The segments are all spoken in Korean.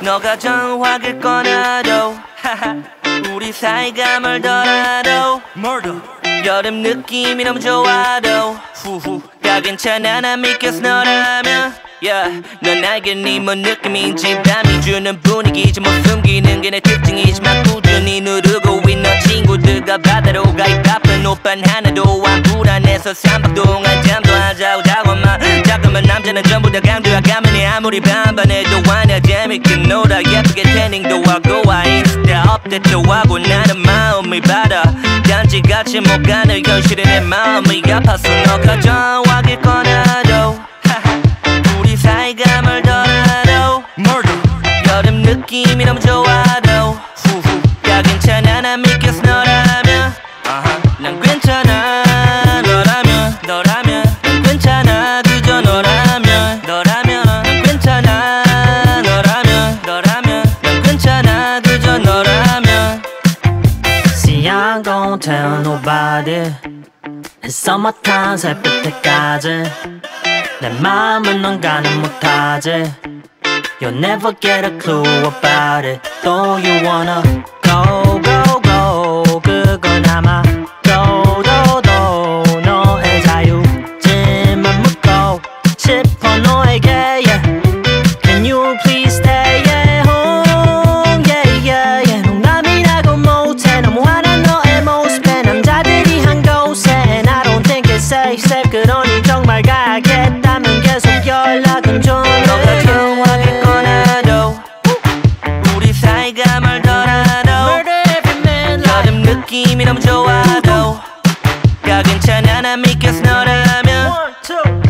너가 전화길 꺼놔도 우리 사이가 멀더라도 여름 느낌이 너무 좋아도 후후 다 괜찮아 나 믿겠어 너라면 yeah. 넌 알겠니 뭔 느낌인지 밤이 주는 분위기지 못 숨기는 게 내 특징이지만 꾸준히 누르고 있는 친구들과 바다로 가이 바쁜 오빤 하나도 안 불안해서 삼박 동안 잠도 안 자고 자고만. 잠깐만 남자는 전부 다 강조야 가면이 아무리 반반해도 아냐 재밌게 놀아. 예쁘게 태닝도 하고 와. 인스타 업데이트도 하고 나는 마음이 받아 단지 같이 못 가는 현실에 내 마음이 아파서 너가 전화길 꺼놔도 우리 사이가 멀더라도 여름 느낌이 너무 좋아도. 야 괜찮아? 나 믿겠어 너라면. 난 괜찮아 See, I'm gon' tell nobody. Summertime 새벽 때까지 내 마음은 넌 가는 못하지 You'll never get a clue about it Though you wanna go go go 그건 아마 도도도 너의 자유지만 묻고 싶어 너에게 느낌이 너무 좋아도 야 괜찮아 나 믿겠어 너라면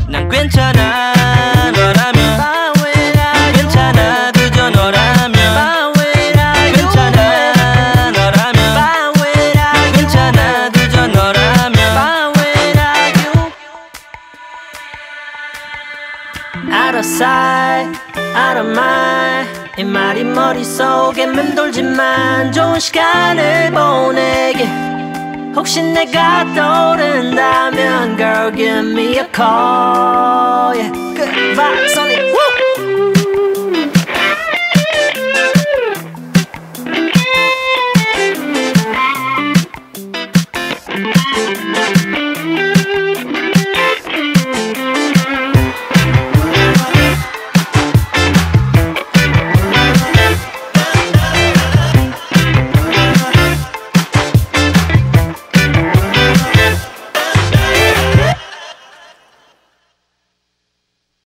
난 괜찮아 너라면 괜찮아 그저 너라면 괜찮아 너라면 괜찮아 그저 너라면 Out of sight, out of mind 이 말이 머릿속에 맴돌지만 좋은 시간을 보내게 혹시 내가 떠오른다면 Girl give me a call yeah. Vibes